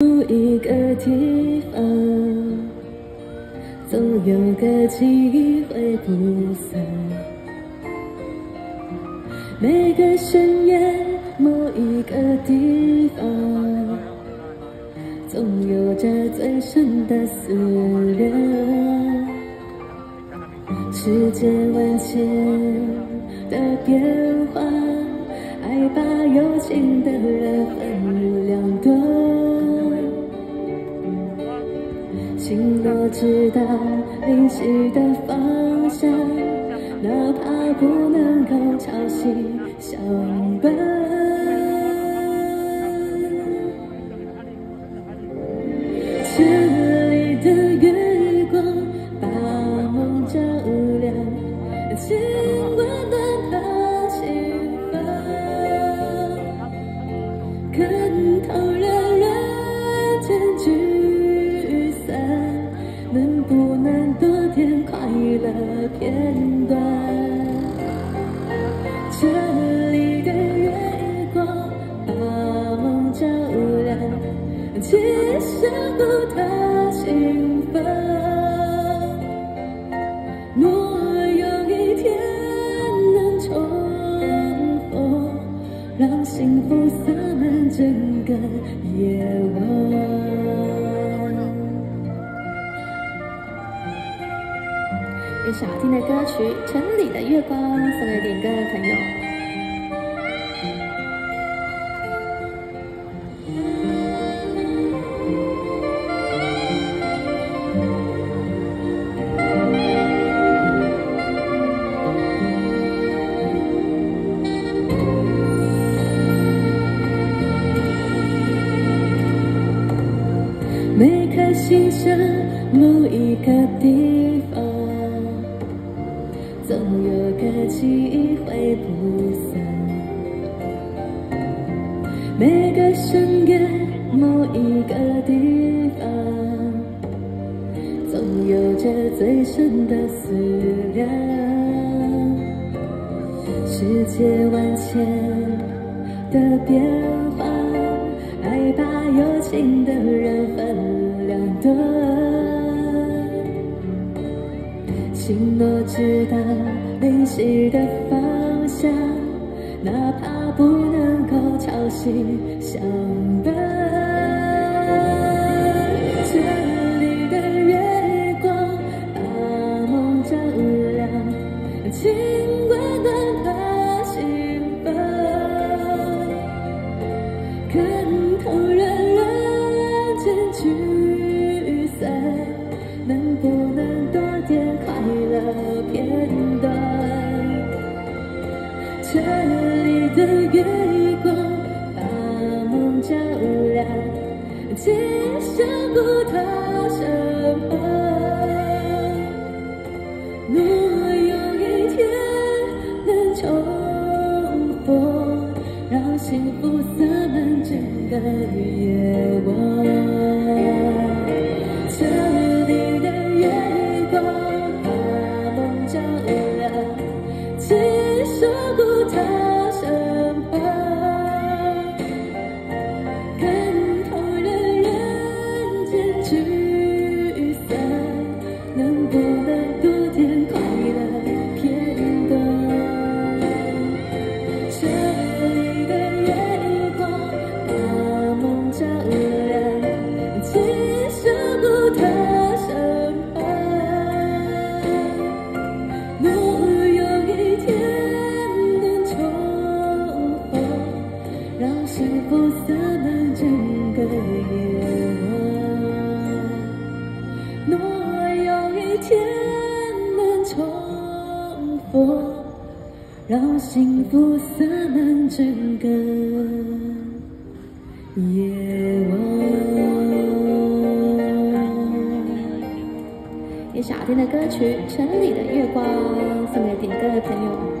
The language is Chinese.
某一个地方，总有个机会不散。每个深夜，某一个地方，总有着最深的思念。世界万千的变化，爱把有情的知道灵犀的方向，哪怕不能够朝夕相伴。若有一天能重逢，让幸福洒满整个夜晚。一首好听的歌曲《城里的月光》，送给点歌的朋友。每颗心上某一个地方，总有个机会不散。每个深夜，某一个地方，总有着最深的思量。世界万千的变化，爱把有情的人分心若知道灵犀的方向，哪怕不能够朝夕相伴。这里的月光把梦照亮，请温暖他心房，看透这里的月光把梦照亮，请守护他身旁。幸福洒满整个夜晚。一首好听的歌曲《城里的月光》，送给点歌的朋友。